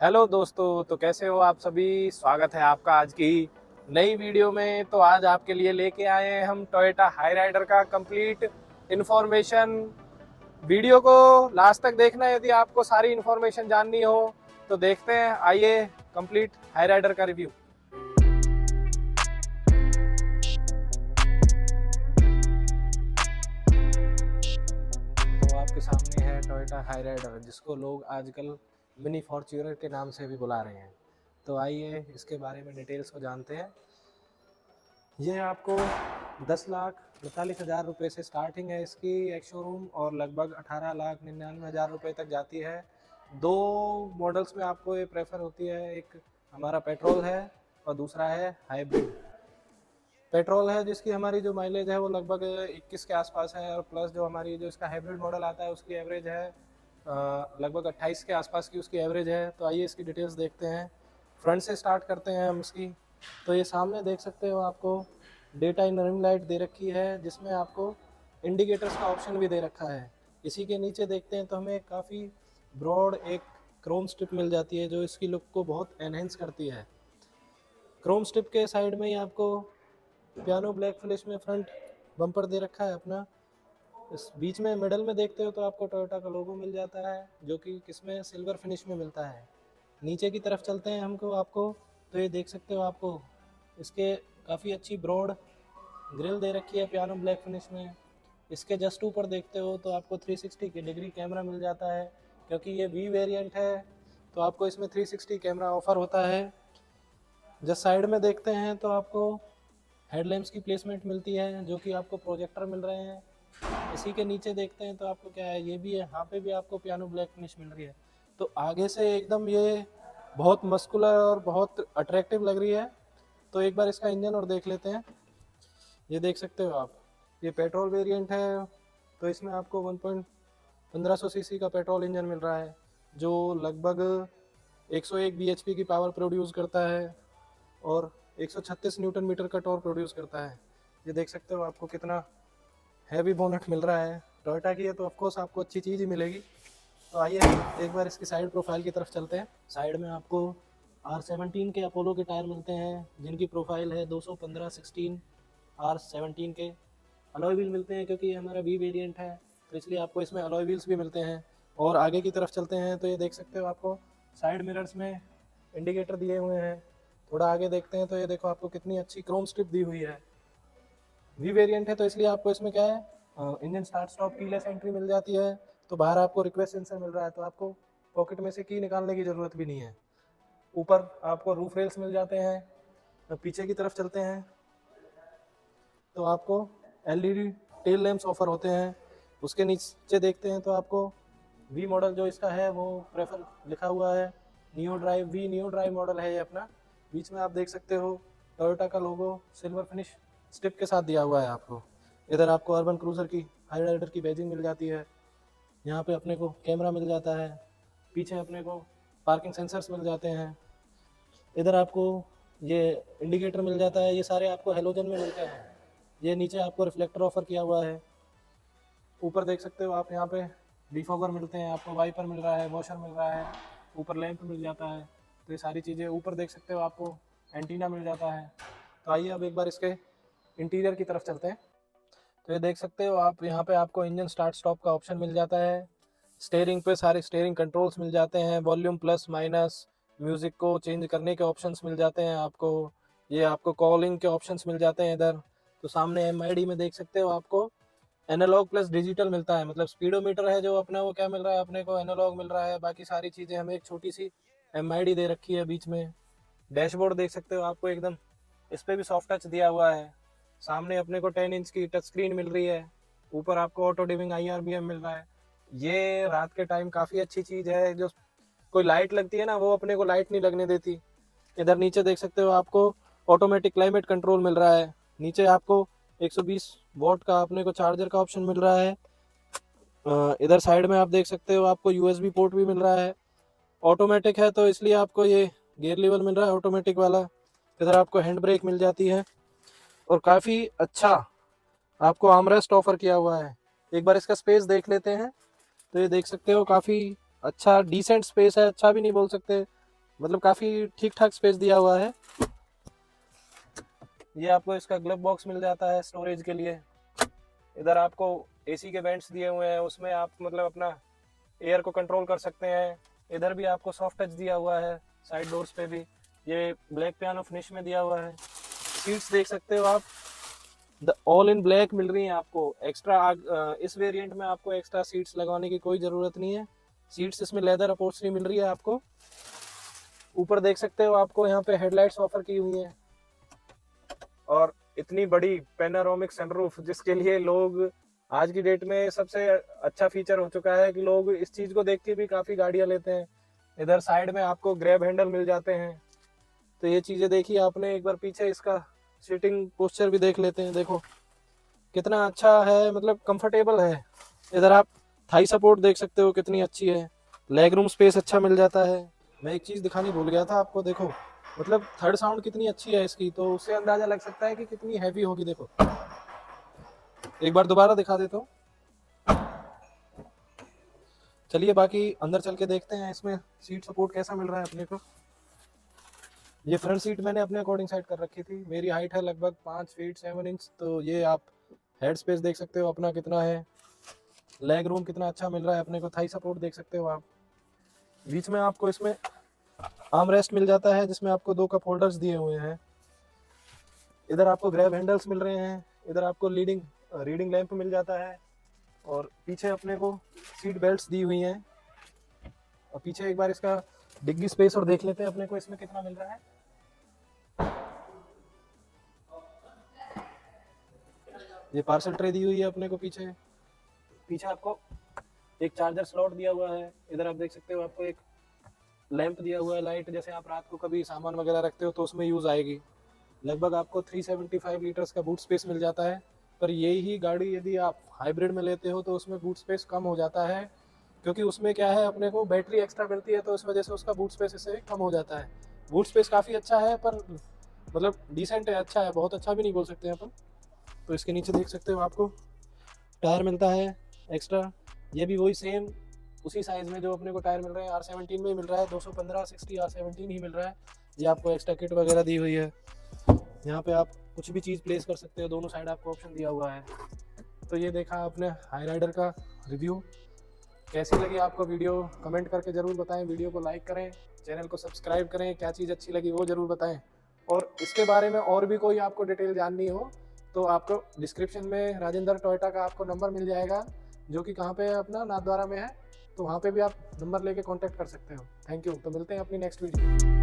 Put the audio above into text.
Hello दोस्तों तो कैसे हो आप सभी? स्वागत है आपका आज की नई वीडियो में। तो आज आपके लिए लेके आए हैं हम टोयोटा हाई राइडर का कंप्लीट इन्फॉर्मेशन वीडियो को लास्ट तक देखना यदि आपको सारी इन्फॉर्मेशन जाननी हो तो देखते हैं। आइए कंप्लीट हाई राइडर का रिव्यू तो आपके सामने है टोयोटा हाई राइडर जिसको लोग आजकल मिनी फॉर्च्यूनर के नाम से भी बुला रहे हैं। तो आइए इसके बारे में डिटेल्स को जानते हैं। ये आपको 10 लाख अड़तालीस हज़ार रुपये से स्टार्टिंग है इसकी एक शोरूम और लगभग 18 लाख निन्यानवे हज़ार रुपये तक जाती है। दो मॉडल्स में आपको ये प्रेफर होती है। एक हमारा पेट्रोल है और दूसरा है हाइब्रिड पेट्रोल है जिसकी हमारी जो माइलेज है वो लगभग 21 के आसपास है और प्लस जो हमारी जो इसका हाइब्रिड मॉडल आता है उसकी एवरेज है लगभग 28 के आसपास की उसकी एवरेज है। तो आइए इसकी डिटेल्स देखते हैं। फ्रंट से स्टार्ट करते हैं हम इसकी। तो ये सामने देख सकते हो आपको डे टाइम रनिंग लाइट दे रखी है, जिसमें आपको इंडिकेटर्स का ऑप्शन भी दे रखा है। इसी के नीचे देखते हैं तो हमें काफ़ी ब्रॉड एक क्रोम स्ट्रिप मिल जाती है, जो इसकी लुक को बहुत एनहेंस करती है। क्रोम स्ट्रिप के साइड में ही आपको पियानो ब्लैक फिनिश में फ्रंट बम्पर दे रखा है अपना। इस बीच में मिडल में देखते हो तो आपको टोयोटा का लोगो मिल जाता है, जो कि किसमें? सिल्वर फिनिश में मिलता है। नीचे की तरफ़ चलते हैं हमको आपको तो ये देख सकते हो आपको, इसके काफ़ी अच्छी ब्रॉड ग्रिल दे रखी है पियानो ब्लैक फिनिश में। इसके जस्ट ऊपर देखते हो तो आपको 360 की डिग्री कैमरा मिल जाता है, क्योंकि ये वी वेरिएंट है तो आपको इसमें 360 कैमरा ऑफ़र होता है। जस्ट साइड में देखते हैं तो आपको हेडलैम्प्स की प्लेसमेंट मिलती है, जो कि आपको प्रोजेक्टर मिल रहे हैं। इसी के नीचे देखते हैं तो आपको क्या है, ये भी है, यहाँ पे भी आपको पियानो ब्लैक फिनिश मिल रही है। तो आगे से एकदम ये बहुत मस्कुलर और बहुत अट्रैक्टिव लग रही है। तो एक बार इसका इंजन और देख लेते हैं। ये देख सकते हो आप, ये पेट्रोल वेरिएंट है तो इसमें आपको वन पॉइंट पंद्रह सौ सी का पेट्रोल इंजन मिल रहा है, जो लगभग 101 bhp की पावर प्रोड्यूस करता है और 136 न्यूटन मीटर का टॉर्क प्रोड्यूस करता है। ये देख सकते हो आपको कितना हैवी बोनट मिल रहा है। टोयोटा की है तो ऑफकोर्स आपको अच्छी चीज़ ही मिलेगी। तो आइए एक बार इसकी साइड प्रोफ़ाइल की तरफ़ चलते हैं। साइड में आपको आर सेवनटीन के अपोलो के टायर मिलते हैं, जिनकी प्रोफ़ाइल है 215 16 आर सेवनटीन के। अलॉय व्हील मिलते हैं क्योंकि ये हमारा वी वेरिएंट है तो इसलिए आपको इसमें अलॉय व्हील्स भी मिलते हैं। और आगे की तरफ़ चलते हैं तो ये देख सकते हो आपको साइड मिरर्स में इंडिकेटर दिए हुए हैं। थोड़ा आगे देखते हैं तो ये देखो आपको कितनी अच्छी क्रोम स्ट्रिप दी हुई है। वी वेरिएंट है तो इसलिए आपको इसमें क्या है engine start stop keyless entry मिल जाती है तो बाहर आपको रिक्वेस्ट सेंसर मिल रहा है तो आपको पॉकेट में से की निकालने की ज़रूरत भी नहीं है। ऊपर आपको रूफ रेल्स मिल जाते हैं तो पीछे की तरफ़ चलते हैं तो आपको एलईडी टेल लैम्प्स ऑफ़र होते हैं, उसके नीचे देखते हैं तो आपको वी मॉडल जो इसका है, वो प्रेफर लिखा हुआ है new drive V new drive model है ये अपना, बीच में आप देख सकते हो टोयोटा का लोगो सिल्वर फिनिश स्टिप के साथ दिया हुआ है आपको। इधर आपको अर्बन क्रूजर की, हाई की बैजिंग मिल जाती है। यहाँ पे अपने को कैमरा मिल जाता है। पीछे अपने को पार्किंग सेंसर्स मिल जाते हैं। इधर आपको ये इंडिकेटर मिल जाता है। ये सारे आपको हेलोजन में मिलते हैं। ये नीचे आपको रिफ्लेक्टर ऑफ़र किया हुआ है। ऊपर देख सकते हो आप, यहाँ पे डिफॉगर मिलते हैं। आपको वाइपर मिल रहा है वॉशर मिल रहा है। ऊपर लैंप मिल जाता है। तो ये सारी चीज़ें ऊपर देख सकते हो आपको। एंटीना मिल जाता है। तो आइए अब एक बार इसके इंटीरियर की तरफ़ चलते हैं। तो ये देख सकते हो आप, यहाँ पे आपको इंजन स्टार्ट स्टॉप का ऑप्शन मिल जाता है। स्टेयरिंग पे सारे स्टेयरिंग कंट्रोल्स मिल जाते हैं, वॉल्यूम प्लस माइनस, म्यूज़िक को चेंज करने के ऑप्शंस मिल जाते हैं आपको। ये आपको कॉलिंग के ऑप्शंस मिल जाते हैं इधर। तो सामने एमआईडी में देख सकते हो आपको, एनालॉग प्लस डिजिटल मिलता है। मतलब स्पीडोमीटर है जो अपना, वो क्या मिल रहा है अपने को? एनालॉग मिल रहा है। बाकी सारी चीज़ें हमें एक छोटी सी एम दे रखी है बीच में। डैशबोर्ड देख सकते हो आपको एकदम, इस पर भी सॉफ्ट टच दिया हुआ है। सामने अपने को टेन इंच की टच स्क्रीन मिल रही है, ऊपर आपको ऑटो डिविंग आईआरबीएम मिल रहा है। ये रात के टाइम काफ़ी अच्छी चीज़ है, जो कोई लाइट लगती है ना, वो अपने को लाइट नहीं लगने देती। इधर नीचे देख सकते हो आपको ऑटोमेटिक क्लाइमेट कंट्रोल मिल रहा है। नीचे आपको 120 वोल्ट का अपने को चार्जर का ऑप्शन मिल रहा है। इधर साइड में आप देख सकते हो आपको यूएसबी पोर्ट भी मिल रहा है। ऑटोमेटिक है तो इसलिए आपको ये गियर लेवल मिल रहा है ऑटोमेटिक वाला। इधर आपको हैंड ब्रेक मिल जाती है। और काफ़ी अच्छा आपको आमरेस्ट ऑफ़र किया हुआ है। एक बार इसका स्पेस देख लेते हैं। तो ये देख सकते हो, काफ़ी अच्छा डिसेंट स्पेस है अच्छा भी नहीं बोल सकते। मतलब काफ़ी ठीक ठाक स्पेस दिया हुआ है। ये आपको इसका ग्लव बॉक्स मिल जाता है स्टोरेज के लिए। इधर आपको एसी के वेंट्स दिए हुए हैं, उसमें आप मतलब अपना एयर को कंट्रोल कर सकते हैं। इधर भी आपको सॉफ्ट टच दिया हुआ है साइड डोर्स पे भी। ये ब्लैक पियानो फिनिश में दिया हुआ है। सीट्स देख सकते हो आप। ऑल इन ब्लैक मिल रही हैं आपको। एक्स्ट्रा इस वेरिएंट में आपको एक्स्ट्रा सीट्स लगाने की कोई ज़रूरत नहीं है। सीट्स इसमें लेदर अपोस्ट्री मिल रही है आपको। ऊपर देख सकते हो आपको यहाँ पे हेडलाइट्स ऑफ़र की हुई हैं। और इतनी बड़ी पेनारोमिक सनरूफ जिसके लिए लोग आज की डेट में सबसे अच्छा फीचर हो चुका है कि लोग इस चीज़ को देख के भी काफ़ी गाड़ियाँ लेते हैं। इधर साइड में आपको ग्रैब हैंडल मिल जाते हैं। तो ये चीज़ें देखी आपने एक बार पीछे इसका। सीटिंग पोस्चर भी देख लेते हैं, देखो। कितना अच्छा है मतलब कंफर्टेबल है। इधर आप थाई सपोर्ट देख सकते हो, कितनी अच्छी है। लेग रूम स्पेस अच्छा मिल जाता है। मैं एक चीज़ दिखानी भूल गया था आपको, देखो। मतलब थर्ड साउंड कितनी अच्छी है इसकी तो उससे अंदाज़ा लग सकता है कि कितनी हैवी होगी, देखो। एक बार दोबारा दिखा देता हूँ। चलिए बाकी अंदर चल के देखते हैं इसमें सीट सपोर्ट कैसा मिल रहा है अपने को। ये फ्रंट सीट मैंने अपने अकॉर्डिंग साइड कर रखी थी। मेरी हाइट है लगभग पाँच फीट सेवन इंच तो ये आप हेड स्पेस देख सकते हो अपना कितना है। लेग रूम कितना अच्छा मिल रहा है, अपने को थाई सपोर्ट देख सकते हो आप। बीच में आपको इसमें आर्म रेस्ट मिल जाता है, जिसमें आपको दो कप होल्डर्स दिए हुए हैं। इधर आपको ग्रैब हैंडल्स मिल रहे हैं, इधर आपको लीडिंग रीडिंग लैंप मिल जाता है, और पीछे अपने को सीट बेल्ट दी हुई हैं। और पीछे एक बार इसका डिग्गी स्पेस और देख लेते हैं अपने को इसमें कितना मिल रहा है। ये पार्सल ट्रे दी हुई है अपने को पीछे। पीछे आपको एक चार्जर स्लॉट दिया हुआ है। इधर आप देख सकते हो आपको एक लैंप दिया हुआ है लाइट जैसे आप रात को कभी सामान वगैरह रखते हो तो उसमें यूज़ आएगी। लगभग आपको 375 लीटर्स का बूट स्पेस मिल जाता है। पर यही गाड़ी यदि आप हाइब्रिड में लेते हो तो उसमें बूट स्पेस कम हो जाता है। क्योंकि उसमें क्या है, अपने को बैटरी एक्स्ट्रा मिलती है तो इस वजह से उसका बूट स्पेस इससे कम हो जाता है। बूट स्पेस काफ़ी अच्छा है, पर मतलब डिसेंट है अच्छा है, बहुत अच्छा भी नहीं बोल सकते हैं अपन। तो इसके नीचे देख सकते हो आपको, टायर मिलता है एक्स्ट्रा ये भी वही सेम उसी साइज़ में जो अपने को टायर मिल रहा है आर सेवनटीन में ही मिल रहा है, दो सौ पंद्रह सिक्सटी आर सेवनटीन ही मिल रहा है। ये आपको एक्स्ट्रा किट वगैरह दी हुई है। यहाँ पे आप कुछ भी चीज़ प्लेस कर सकते हो, दोनों साइड आपको ऑप्शन दिया हुआ है। तो ये देखा आपने हाई राइडर का रिव्यू कैसी लगी आपको वीडियो? कमेंट करके ज़रूर बताएँ। वीडियो को लाइक करें, चैनल को सब्सक्राइब करें, क्या चीज़ अच्छी लगी वो ज़रूर बताएँ। और इसके बारे में और भी कोई आपको डिटेल जाननी हो तो आपको डिस्क्रिप्शन में राजेंद्र टोयटा का आपको नंबर मिल जाएगा, जो कि कहाँ पे है अपना? नाथद्वारा में है तो वहाँ पे भी आप नंबर लेके कांटेक्ट कर सकते हो। थैंक यू तो मिलते हैं अपनी नेक्स्ट वीडियो